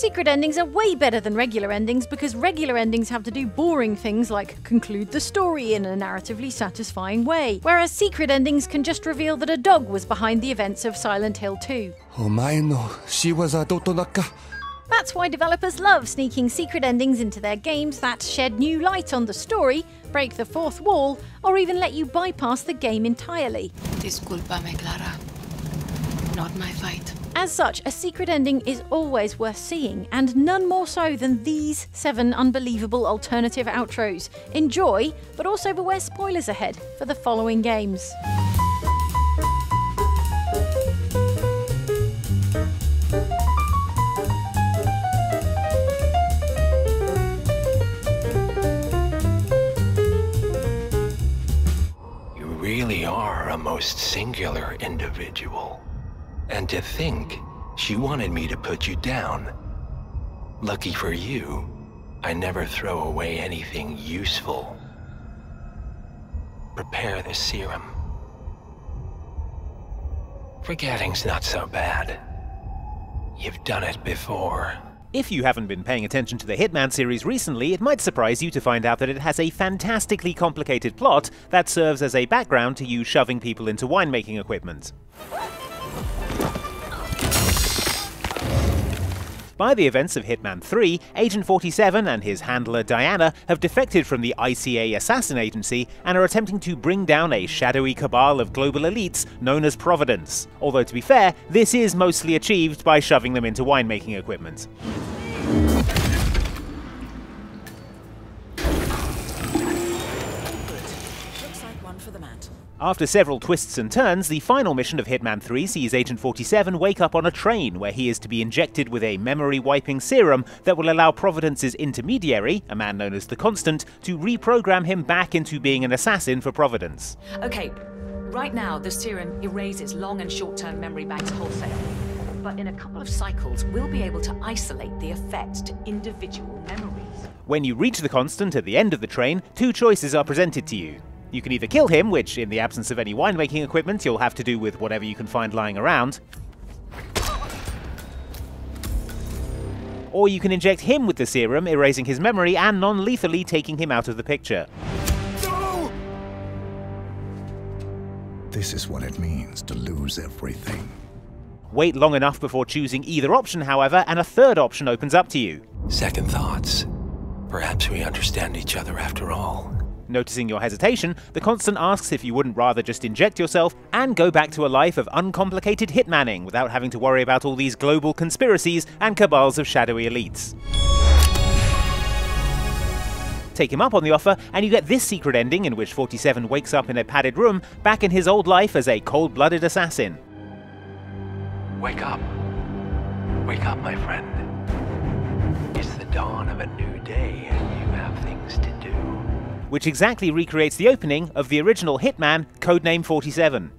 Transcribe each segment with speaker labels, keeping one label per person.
Speaker 1: Secret endings are way better than regular endings because regular endings have to do boring things like conclude the story in a narratively satisfying way, whereas secret endings can just reveal that a dog was behind the events of Silent Hill 2. That's why developers love sneaking secret endings into their games that shed new light on the story, break the fourth wall, or even let you bypass the game entirely.
Speaker 2: Disculpame, Clara. Not my fight.
Speaker 1: As such, a secret ending is always worth seeing, and none more so than these seven unbelievable alternative outros. Enjoy, but also beware spoilers ahead for the following games.
Speaker 3: You really are a most singular individual. And to think she wanted me to put you down. Lucky for you, I never throw away anything useful. Prepare the serum. Forgetting's not so bad. You've done it before.
Speaker 4: If you haven't been paying attention to the Hitman series recently, it might surprise you to find out that it has a fantastically complicated plot that serves as a background to you shoving people into winemaking equipment. By the events of Hitman 3, Agent 47 and his handler Diana have defected from the ICA assassin agency and are attempting to bring down a shadowy cabal of global elites known as Providence. Although, to be fair, this is mostly achieved by shoving them into winemaking equipment. After several twists and turns, the final mission of Hitman 3 sees Agent 47 wake up on a train where he is to be injected with a memory wiping serum that will allow Providence's intermediary, a man known as the Constant, to reprogram him back into being an assassin for Providence.
Speaker 5: Okay, right now the serum erases long and short term memory banks wholesale. But in a couple of cycles, we'll be able to isolate the effects to individual memories.
Speaker 4: When you reach the Constant at the end of the train, two choices are presented to you. You can either kill him, which, in the absence of any winemaking equipment, you'll have to do with whatever you can find lying around. Or you can inject him with the serum, erasing his memory and non lethally taking him out of the picture.
Speaker 6: This is what it means to lose everything.
Speaker 4: Wait long enough before choosing either option, however, and a third option opens up to you.
Speaker 3: Second thoughts. Perhaps we understand each other after all.
Speaker 4: Noticing your hesitation, the Constant asks if you wouldn't rather just inject yourself and go back to a life of uncomplicated hitmanning without having to worry about all these global conspiracies and cabals of shadowy elites. Take him up on the offer, and you get this secret ending in which 47 wakes up in a padded room, back in his old life as a cold blooded assassin.
Speaker 3: Wake up. Wake up, my friend. It's the dawn of a new day, and you have things to.
Speaker 4: Which exactly recreates the opening of the original Hitman, Codename 47.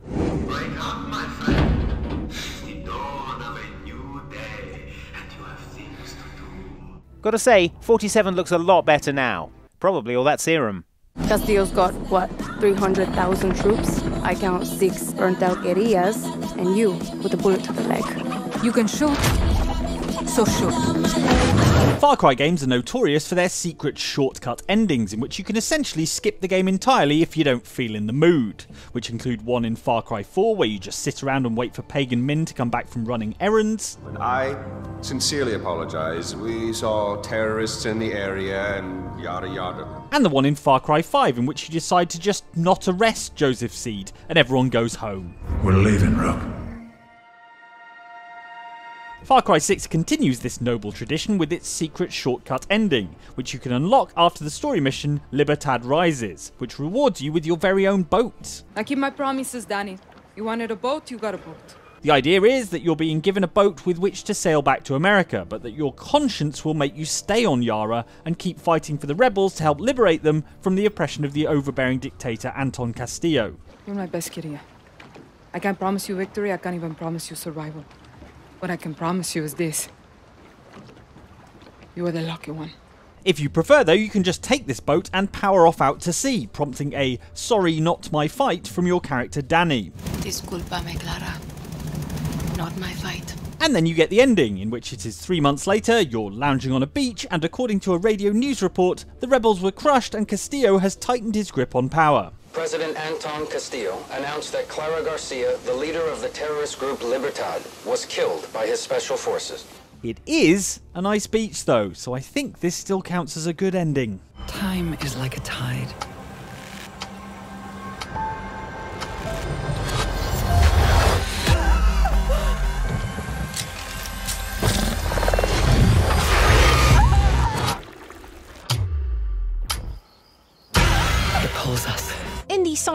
Speaker 7: Wake up, my friend. It's the dawn of a new day, and you have things to do.
Speaker 4: Gotta say, 47 looks a lot better now. Probably all that serum.
Speaker 8: Castillo's got, what, 300,000 troops? I count six burnt out guerrillas, and you with a bullet to the leg.
Speaker 9: You can shoot, so shoot.
Speaker 10: Far Cry games are notorious for their secret shortcut endings, in which you can essentially skip the game entirely if you don't feel in the mood, which include one in Far Cry 4 where you just sit around and wait for Pagan Min to come back from running errands,
Speaker 11: I sincerely apologize. We saw terrorists in the area and yada yada.
Speaker 10: and the one in Far Cry 5 in which you decide to just not arrest Joseph Seed and everyone goes home.
Speaker 6: We're leaving, Rook.
Speaker 10: Far Cry 6 continues this noble tradition with its secret shortcut ending, which you can unlock after the story mission Libertad Rises, which rewards you with your very own boat.
Speaker 9: I keep my promises, Dani. You wanted a boat, you got a boat.
Speaker 10: The idea is that you're being given a boat with which to sail back to America, but that your conscience will make you stay on Yara and keep fighting for the rebels to help liberate them from the oppression of the overbearing dictator Anton Castillo.
Speaker 9: You're my best kid here. I can't promise you victory, I can't even promise you survival. What I can promise you is this. You are the lucky one.
Speaker 10: If you prefer, though, you can just take this boat and power off out to sea, prompting a sorry, not my fight from your character Dani.
Speaker 2: Discúlpame, Clara. Not my fight.
Speaker 10: And then you get the ending, in which it is three months later, you're lounging on a beach, and according to a radio news report, the rebels were crushed and Castillo has tightened his grip on power.
Speaker 12: President Anton Castillo announced that Clara Garcia, the leader of the terrorist group Libertad, was killed by his special forces.
Speaker 10: It is a nice beach, though, so I think this still counts as a good ending.
Speaker 13: Time is like a tide.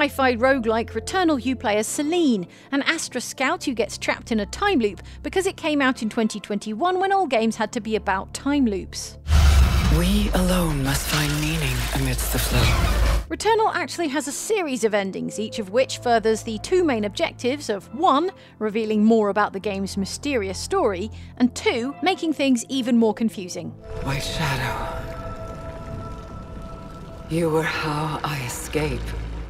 Speaker 1: Sci fi roguelike Returnal, you play as Celine, an Astra scout who gets trapped in a time loop because it came out in 2021 when all games had to be about time loops.
Speaker 13: We alone must find meaning amidst the flow.
Speaker 1: Returnal actually has a series of endings, each of which furthers the two main objectives of 1. revealing more about the game's mysterious story, and 2. making things even more confusing.
Speaker 13: White Shadow. You were how I escape.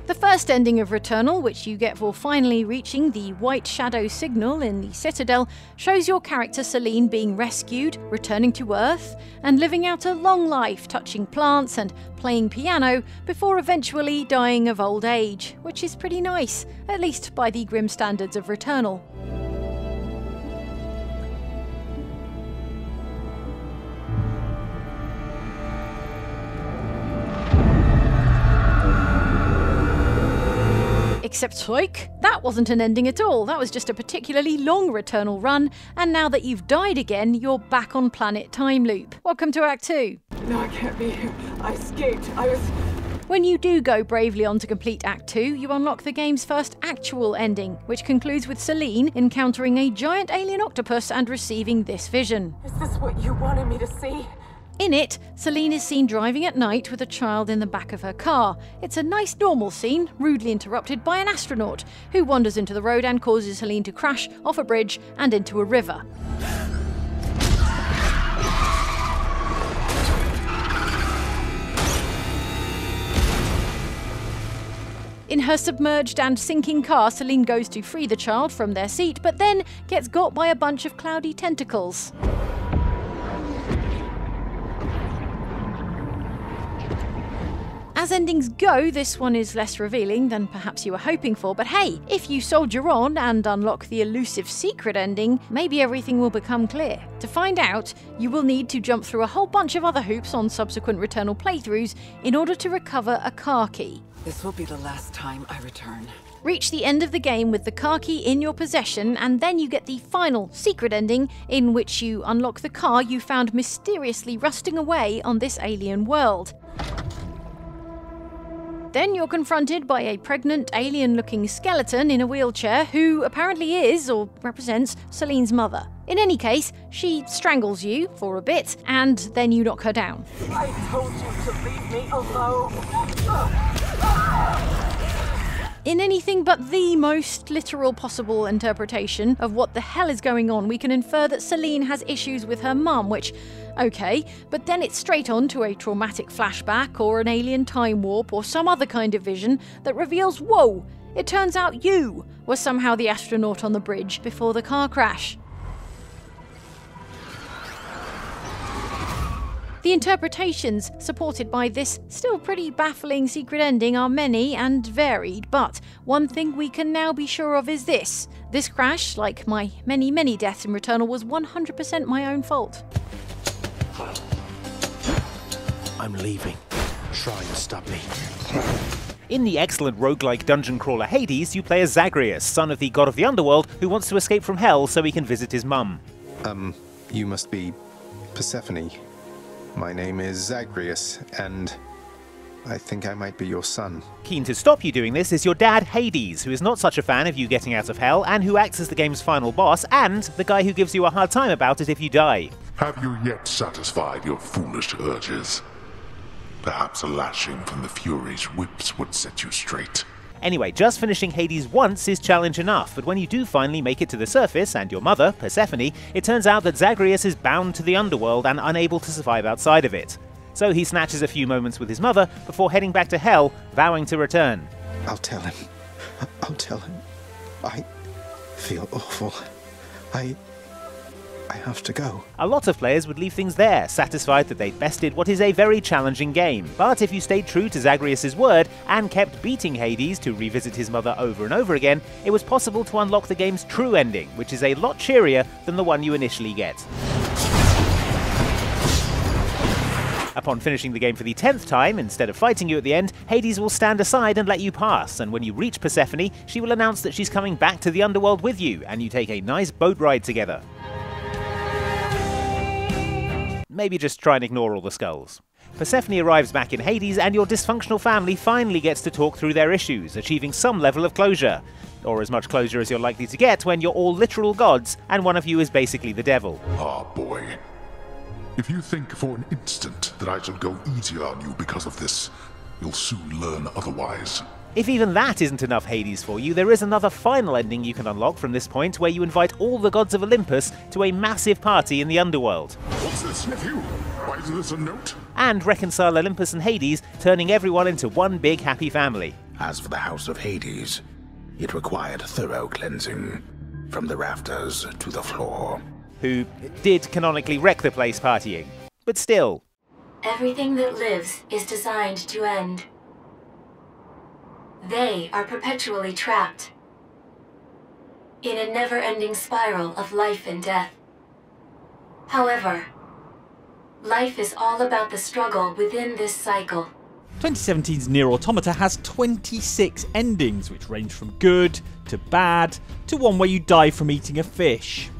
Speaker 1: The first ending of Returnal, which you get for finally reaching the White Shadow signal in the Citadel, shows your character Celine being rescued, returning to Earth, and living out a long life touching plants and playing piano before eventually dying of old age, which is pretty nice, at least by the grim standards of Returnal. Except, like, that wasn't an ending at all. That was just a particularly long Returnal run, and now that you've died again, you're back on planet Time Loop. Welcome to Act 2.
Speaker 14: No, I can't be here. I escaped. I was.
Speaker 1: When you do go bravely on to complete Act 2, you unlock the game's first actual ending, which concludes with Celine encountering a giant alien octopus and receiving this vision.
Speaker 14: Is this what you wanted me to see?
Speaker 1: In it, Celine is seen driving at night with a child in the back of her car. It's a nice normal scene, rudely interrupted by an astronaut who wanders into the road and causes Celine to crash off a bridge and into a river. In her submerged and sinking car, Celine goes to free the child from their seat, but then gets got by a bunch of cloudy tentacles. As endings go, this one is less revealing than perhaps you were hoping for, but hey, if you soldier on and unlock the elusive secret ending, maybe everything will become clear. To find out, you will need to jump through a whole bunch of other hoops on subsequent Returnal playthroughs in order to recover a car key.
Speaker 13: This will be the last time I return.
Speaker 1: Reach the end of the game with the car key in your possession, and then you get the final secret ending in which you unlock the car you found mysteriously rusting away on this alien world. Then you're confronted by a pregnant, alien looking skeleton in a wheelchair who apparently is, or represents, Celine's mother. In any case, she strangles you for a bit, and then you knock her down.
Speaker 14: I told you to leave me alone.
Speaker 1: In anything but the most literal possible interpretation of what the hell is going on, we can infer that Celine has issues with her mum, which, okay, but then it's straight on to a traumatic flashback or an alien time warp or some other kind of vision that reveals whoa, it turns out you were somehow the astronaut on the bridge before the car crash. The interpretations supported by this still pretty baffling secret ending are many and varied, but one thing we can now be sure of is this. This crash, like my many, many deaths in Returnal, was 100% my own fault.
Speaker 15: I'm leaving. Try and stop me.
Speaker 4: In the excellent roguelike dungeon crawler Hades, you play as Zagreus, son of the god of the underworld, who wants to escape from hell so he can visit his mum.
Speaker 16: Um, you must be Persephone. My name is Zagreus, and I think I might be your son.
Speaker 4: Keen to stop you doing this is your dad, Hades, who is not such a fan of you getting out of hell, and who acts as the game's final boss, and the guy who gives you a hard time about it if you die.
Speaker 17: Have you yet satisfied your foolish urges? Perhaps a lashing from the Fury's whips would set you straight.
Speaker 4: Anyway, just finishing Hades once is challenge enough, but when you do finally make it to the surface and your mother, Persephone, it turns out that Zagreus is bound to the underworld and unable to survive outside of it. So he snatches a few moments with his mother before heading back to hell, vowing to return.
Speaker 16: I'll tell him. I'll tell him. I feel awful. I I have to go.
Speaker 4: A lot of players would leave things there, satisfied that they'd bested what is a very challenging game. But if you stayed true to Zagreus' word and kept beating Hades to revisit his mother over and over again, it was possible to unlock the game's true ending, which is a lot cheerier than the one you initially get. Upon finishing the game for the 10th time, instead of fighting you at the end, Hades will stand aside and let you pass, and when you reach Persephone, she will announce that she's coming back to the underworld with you, and you take a nice boat ride together. Maybe just try and ignore all the skulls. Persephone arrives back in Hades, and your dysfunctional family finally gets to talk through their issues, achieving some level of closure. Or as much closure as you're likely to get when you're all literal gods, and one of you is basically the devil.
Speaker 17: Ah, boy. If you think for an instant that I shall go easier on you because of this, you'll soon learn otherwise.
Speaker 4: If even that isn't enough Hades for you, there is another final ending you can unlock from this point where you invite all the gods of Olympus to a massive party in the underworld.
Speaker 17: What's this, nephew? Why is this a note?
Speaker 4: And reconcile Olympus and Hades, turning everyone into one big happy family.
Speaker 6: As for the House of Hades, it required thorough cleansing, from the rafters to the floor.
Speaker 4: Who did canonically wreck the place partying. But still.
Speaker 18: Everything that lives is designed to end. They are perpetually trapped in a never ending spiral of life and death. However, life is all about the struggle within this cycle.
Speaker 10: 2017's Nier Automata has 26 endings, which range from good to bad to one where you die from eating a fish.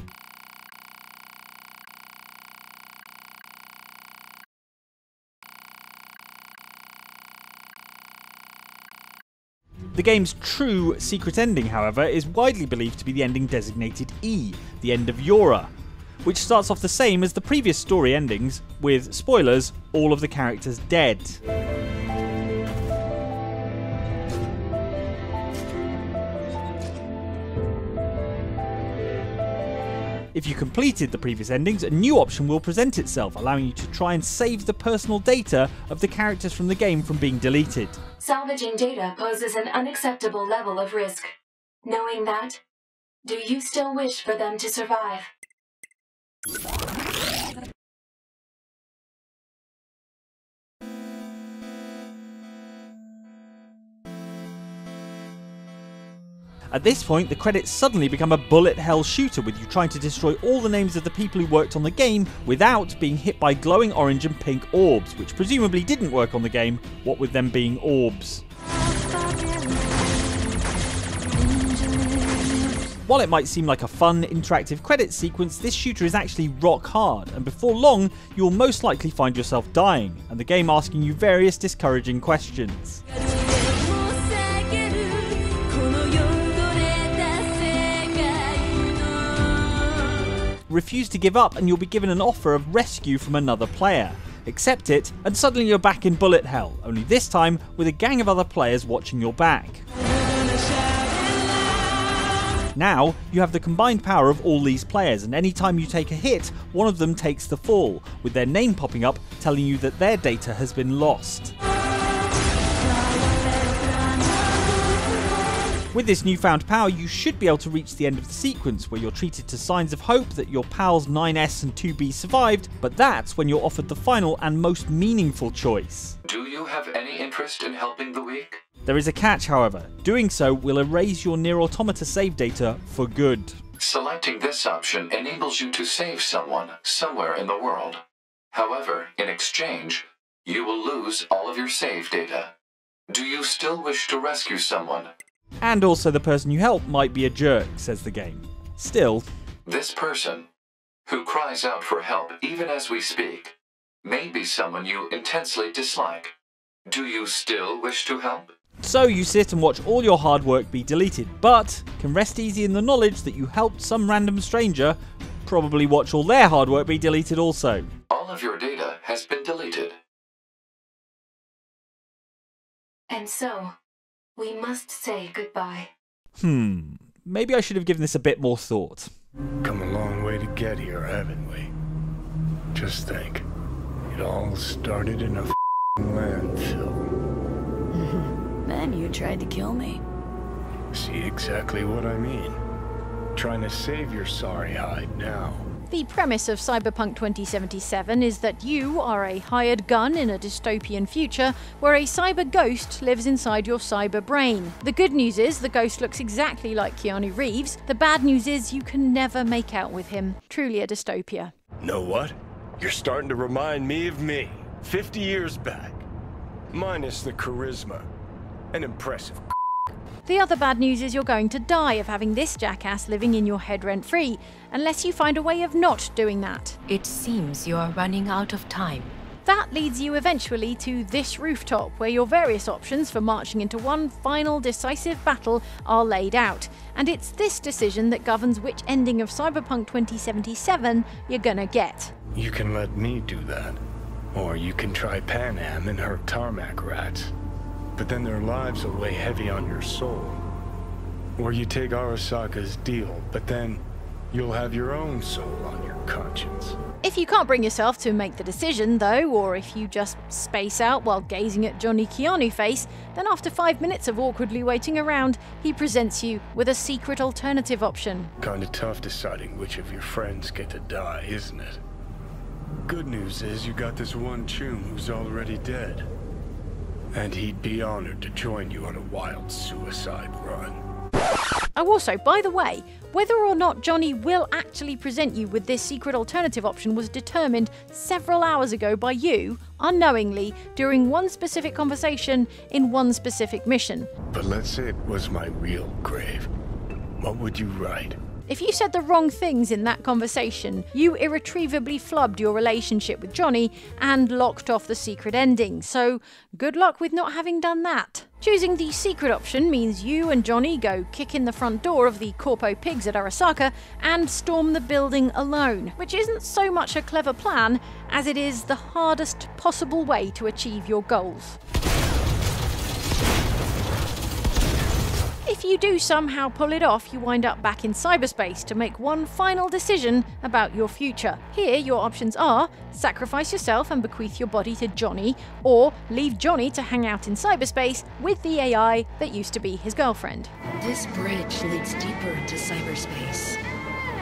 Speaker 10: The game's true secret ending, however, is widely believed to be the ending designated E, the end of YoRHa, which starts off the same as the previous story endings, with, spoilers, all of the characters dead. If you completed the previous endings, a new option will present itself, allowing you to try and save the personal data of the characters from the game from being deleted.
Speaker 18: Salvaging data poses an unacceptable level of risk. Knowing that, do you still wish for them to survive?
Speaker 10: At this point, the credits suddenly become a bullet hell shooter with you trying to destroy all the names of the people who worked on the game without being hit by glowing orange and pink orbs, which presumably didn't work on the game, what with them being orbs. While it might seem like a fun, interactive credit sequence, this shooter is actually rock hard, and before long, you'll most likely find yourself dying, and the game asking you various discouraging questions. Refuse to give up, and you'll be given an offer of rescue from another player. Accept it, and suddenly you're back in bullet hell, only this time with a gang of other players watching your back. Now, you have the combined power of all these players, and anytime you take a hit, one of them takes the fall, with their name popping up telling you that their data has been lost. With this newfound power, you should be able to reach the end of the sequence, where you're treated to signs of hope that your pals 9S and 2B survived, but that's when you're offered the final and most meaningful choice.
Speaker 19: Do you have any interest in helping the weak?
Speaker 10: There is a catch, however. Doing so will erase your Nier Automata save data for good.
Speaker 19: Selecting this option enables you to save someone somewhere in the world. However, in exchange, you will lose all of your save data. Do you still wish to rescue someone?
Speaker 10: And also, the person you help might be a jerk, says the game. Still,
Speaker 19: This person, who cries out for help even as we speak, may be someone you intensely dislike. Do you still wish to help?
Speaker 10: so you sit and watch all your hard work be deleted, but can rest easy in the knowledge that you helped some random stranger probably watch all their hard work be deleted also.
Speaker 19: All of your data has been deleted.
Speaker 18: And so, we must say goodbye.
Speaker 10: Hmm, maybe I should have given this a bit more thought.
Speaker 20: Come a long way to get here, haven't we? Just think. It all started in a f***ing landfill.
Speaker 21: Then you tried to kill me.
Speaker 20: See exactly what I mean? Trying to save your sorry hide now.
Speaker 1: The premise of Cyberpunk 2077 is that you are a hired gun in a dystopian future where a cyber ghost lives inside your cyber brain. The good news is the ghost looks exactly like Keanu Reeves. The bad news is you can never make out with him. Truly a dystopia.
Speaker 20: Know what? You're starting to remind me of me, 50 years back. Minus the charisma. An impressive
Speaker 1: The other bad news is you're going to die of having this jackass living in your head rent free, unless you find a way of not doing that.
Speaker 22: It seems you are running out of time.
Speaker 1: That leads you eventually to this rooftop, where your various options for marching into one final decisive battle are laid out. And it's this decision that governs which ending of Cyberpunk 2077 you're gonna get.
Speaker 20: You can let me do that. Or you can try Panam and her tarmac rats. But then their lives will weigh heavy on your soul. Or you take Arasaka's deal, but then you'll have your own soul on your conscience.
Speaker 1: If you can't bring yourself to make the decision, though, or if you just space out while gazing at Johnny Keanu face, then after five minutes of awkwardly waiting around, he presents you with a secret alternative option.
Speaker 20: Kinda tough deciding which of your friends get to die, isn't it? Good news is you got this one chum who's already dead. And he'd be honored to join you on a wild suicide run.
Speaker 1: Oh, also, by the way, whether or not Johnny will actually present you with this secret alternative option was determined several hours ago by you, unknowingly, during one specific conversation in one specific mission.
Speaker 20: But let's say it was my real grave. What would you write?
Speaker 1: If you said the wrong things in that conversation, you irretrievably flubbed your relationship with Johnny and locked off the secret ending, so good luck with not having done that. Choosing the secret option means you and Johnny go kick in the front door of the Corpo Pigs at Arasaka and storm the building alone, which isn't so much a clever plan as it is the hardest possible way to achieve your goals. If you do somehow pull it off, you wind up back in cyberspace to make one final decision about your future. Here, your options are sacrifice yourself and bequeath your body to Johnny, or leave Johnny to hang out in cyberspace with the AI that used to be his girlfriend.
Speaker 22: This bridge leads deeper into cyberspace.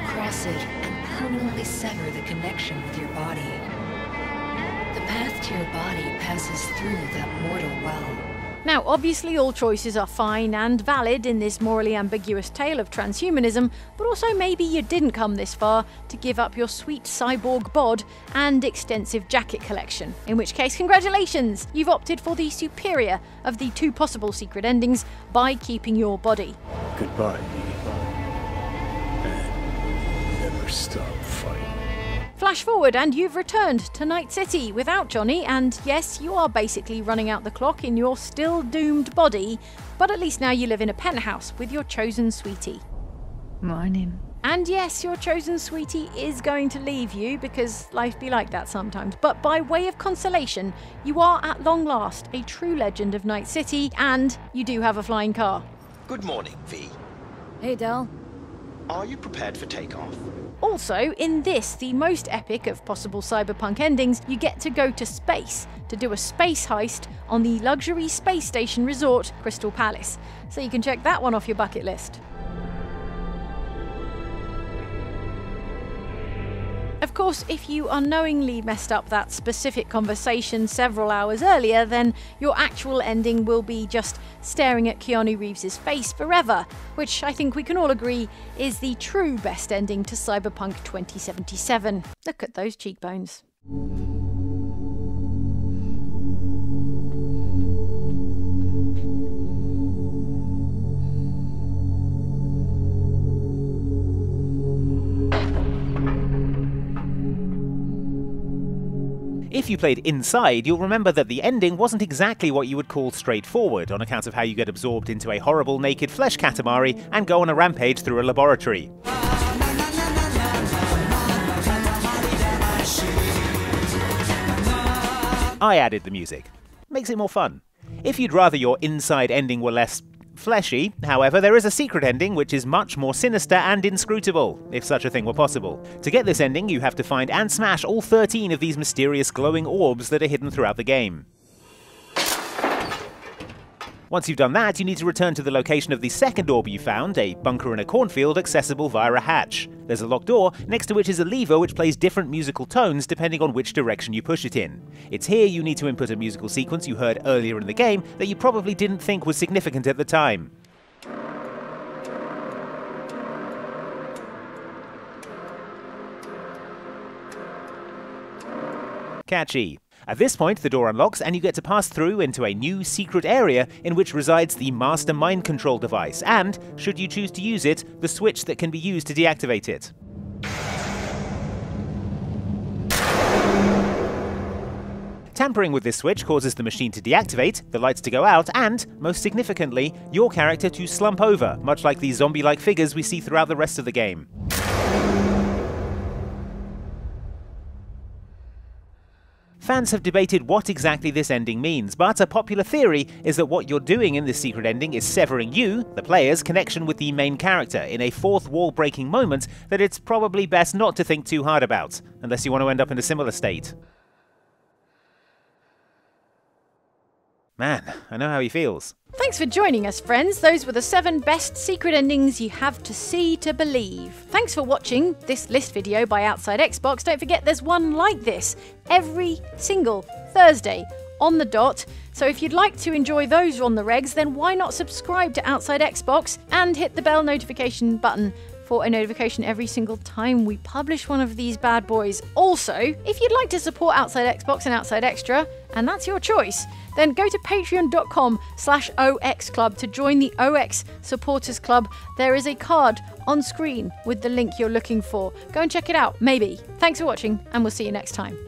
Speaker 22: Cross it and permanently sever the connection with your body. The path to your body passes through that mortal well.
Speaker 1: Now, obviously, all choices are fine and valid in this morally ambiguous tale of transhumanism, but also maybe you didn't come this far to give up your sweet cyborg bod and extensive jacket collection. In which case, congratulations! You've opted for the superior of the two possible secret endings by keeping your body.
Speaker 20: Goodbye. And never stop.
Speaker 1: Flash forward, and you've returned to Night City without Johnny, and yes, you are basically running out the clock in your still doomed body, but at least now you live in a penthouse with your chosen sweetie.
Speaker 21: Morning.
Speaker 1: And yes, your chosen sweetie is going to leave you because life be like that sometimes. But by way of consolation, you are at long last a true legend of Night City, and you do have a flying car.
Speaker 15: Good morning, V.
Speaker 21: Hey, Del.
Speaker 15: Are you prepared for takeoff?
Speaker 1: Also, in this, the most epic of possible cyberpunk endings, you get to go to space to do a space heist on the luxury space station resort, Crystal Palace. So you can check that one off your bucket list. Of course, if you unknowingly messed up that specific conversation several hours earlier, then your actual ending will be just staring at Keanu Reeves' face forever, which I think we can all agree is the true best ending to Cyberpunk 2077. Look at those cheekbones.
Speaker 4: If you played Inside, you'll remember that the ending wasn't exactly what you would call straightforward on account of how you get absorbed into a horrible naked flesh katamari and go on a rampage through a laboratory. I added the music. Makes it more fun. If you'd rather your inside ending were less fleshy, however, there is a secret ending which is much more sinister and inscrutable, if such a thing were possible. To get this ending, you have to find and smash all 13 of these mysterious glowing orbs that are hidden throughout the game. Once you've done that, you need to return to the location of the second orb you found, a bunker in a cornfield accessible via a hatch. There's a locked door, next to which is a lever which plays different musical tones depending on which direction you push it in. It's here you need to input a musical sequence you heard earlier in the game that you probably didn't think was significant at the time. Catchy. At this point, the door unlocks and you get to pass through into a new secret area in which resides the master mind control device and, should you choose to use it, the switch that can be used to deactivate it. Tampering with this switch causes the machine to deactivate, the lights to go out, and, most significantly, your character to slump over, much like the zombie like figures we see throughout the rest of the game. Fans have debated what exactly this ending means, but a popular theory is that what you're doing in this secret ending is severing you, the player's connection with the main character in a fourth wall breaking moment that it's probably best not to think too hard about, unless you want to end up in a similar state. Man, I know how he feels.
Speaker 1: Thanks for joining us, friends. Those were the seven best secret endings you have to see to believe. Thanks for watching this list video by Outside Xbox. Don't forget there's one like this every single Thursday on the dot. So if you'd like to enjoy those on the regs, then why not subscribe to Outside Xbox and hit the bell notification button for a notification every single time we publish one of these bad boys. Also, if you'd like to support Outside Xbox and Outside Extra, and that's your choice, then go to patreon.com slash oxclub to join the OX Supporters Club. There is a card on screen with the link you're looking for. Go and check it out, maybe. Thanks for watching, and we'll see you next time.